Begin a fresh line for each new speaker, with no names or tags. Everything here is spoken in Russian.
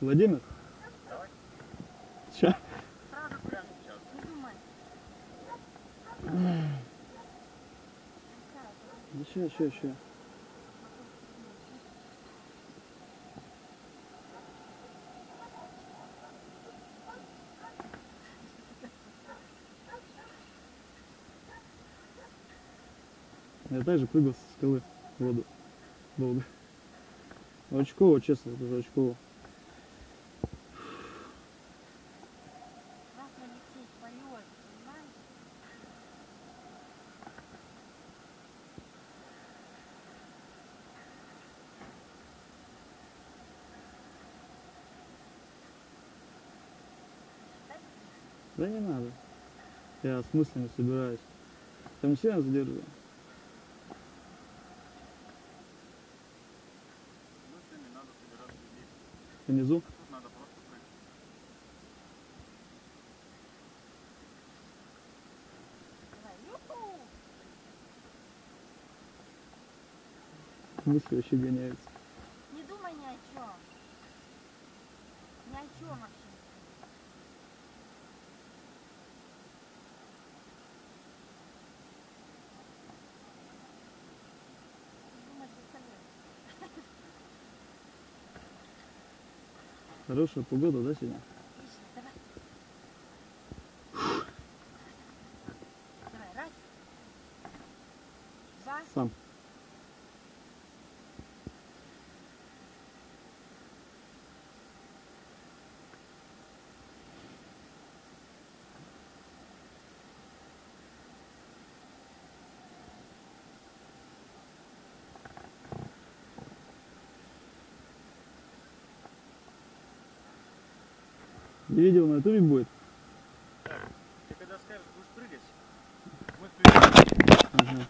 Владимир? Ща.
Сразу прямо сейчас.
Ща, ща, ща. Я также прыгал со скалы в воду. Долго. Очково, честно, это очково. Да не надо. Я с мыслями собираюсь. Там сильно задерживаю.
Мыслями надо собираться здесь.
Внизу.
Тут надо просто прыгать.
Давай, юху!
Мысли вообще гоняются.
Не думай ни о чем. Ни о чем вообще.
Хорошая погода, да, сегодня?
Давай. Давай, раз. Два.
Сам. Не видел, на ютубе будет? Ты когда скажешь, будешь прыгать, мы включим. Ага.